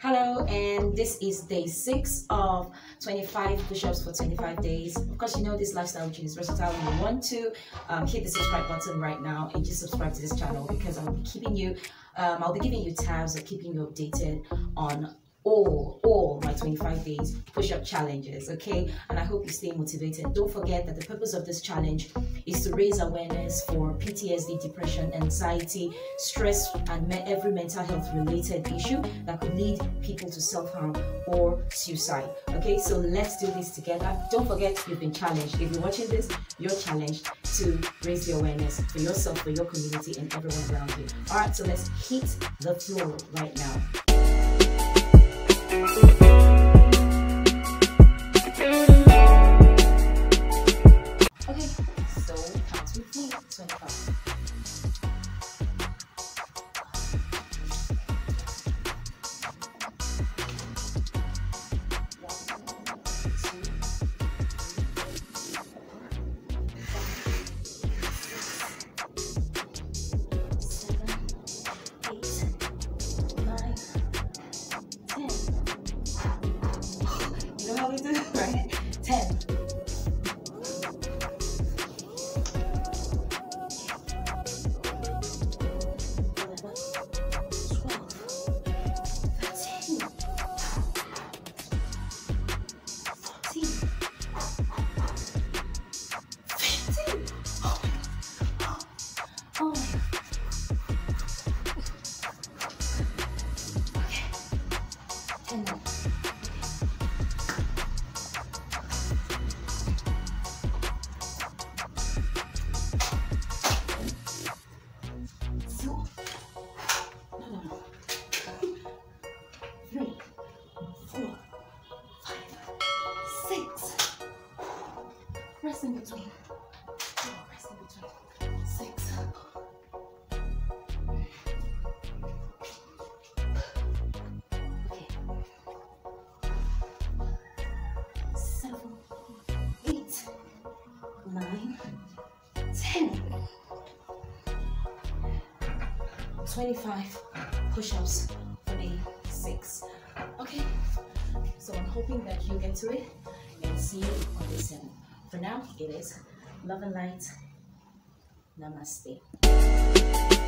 Hello, and this is day six of 25 push-ups for 25 days. Of course, you know this lifestyle routine is versatile. You want to um, hit the subscribe button right now and just subscribe to this channel because I'll be keeping you, um, I'll be giving you tabs of keeping you updated on all all my 25 days push-up challenges okay? And i hope you stay motivated. Don't forget that the purpose of this challenge is to raise awareness for ptsd depression anxiety stress and every mental health related issue that could lead people to self-harm or suicide okay? So let's do this together. Don't forget you've been challenged. If you're watching this you're challenged to raise the awareness for yourself for your community and everyone around you. All right so let's hit the floor right now we do right? 10. Rest in between. Six. Seven, eight, nine, ten. 25 push-ups for day six. Okay, so I'm hoping that you get to it and see you on the seven. For now, it is love and light. Namaste.